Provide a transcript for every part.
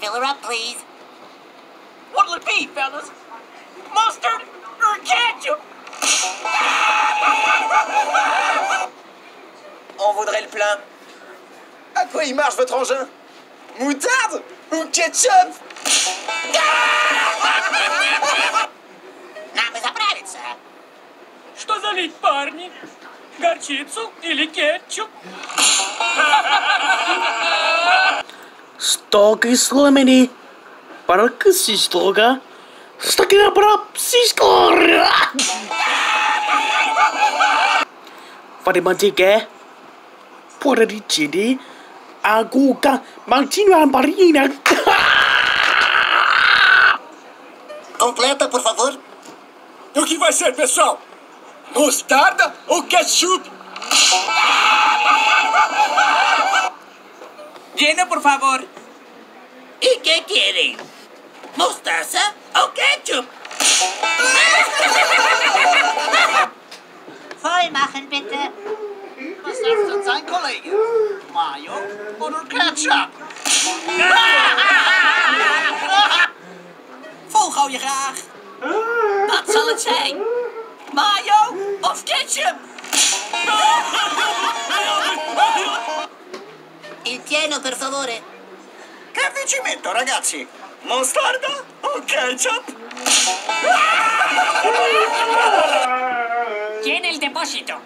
Fill her up, please. What'll it be, fellas? Mustard or ketchup? On voudrait le plein. À quoi il marche votre engin Moutarde Ou ketchup Нам и заправиться. Что залить, парни? Горчицу или кетчуп? Stoga Slimini. Para que se sloga. Stakina para Siskor. Pada manti ke. Pada di sini. Aku kan mantinuan barina. Completa, por favor. O que vai ser, pessoal? Mostarda ou ketchup? Llena, por favor. ¿Y qué quieren? ¿Mostaza o ketchup? Voll machen, bitte. Was sagt denn sein Kollege? Mayo oder ketchup? Volg je graag. Wat zal het zijn? Mayo of ketchup? Il pieno, per favore. Che vi ci metto, ragazzi? Mostarda o ketchup? Llena el depósito.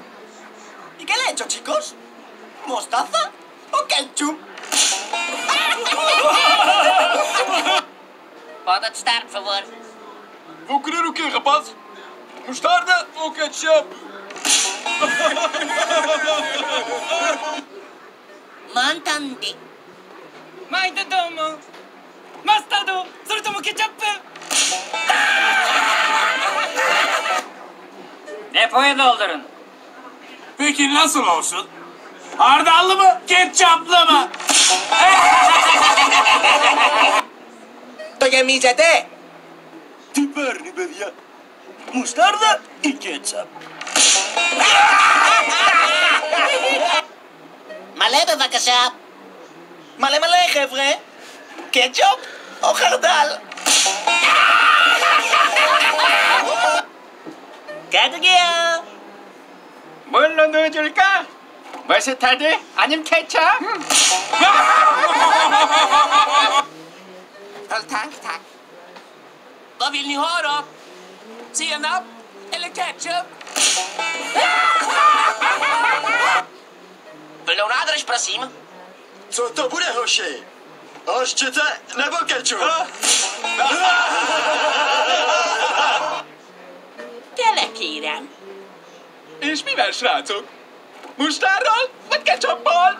¿Y qué le he hecho, chicos? ¿Mostaza o ketchup? Pode estar, por favor. Vou querer o quê, rapaz? Muştarda o kaçıyor. Mantandı. Maydodo mu? Mastado? Sorutomu ketçap? Depoya doldurun. Peki nasıl olsun? Hardallı mı? Ketçaplı mı? Toya mi yiyecekti? Tipar, Liberia. Mostarda y ketchup. מלא בבקשה. מלא מלא, חבר'ה. קטשופ או חרדל? 가득이야. 뭘로 넣어줄까? 머스타드 아니면 케찹? Tack. Vad vill ni ha då? Senap eller ketchup? Pelo nádrž, prosím. Co to bude, hoši? Oštěte nebo ketchup? Tényleg kérem. És mivel, srácok? Mustárral vagy ketchuppal?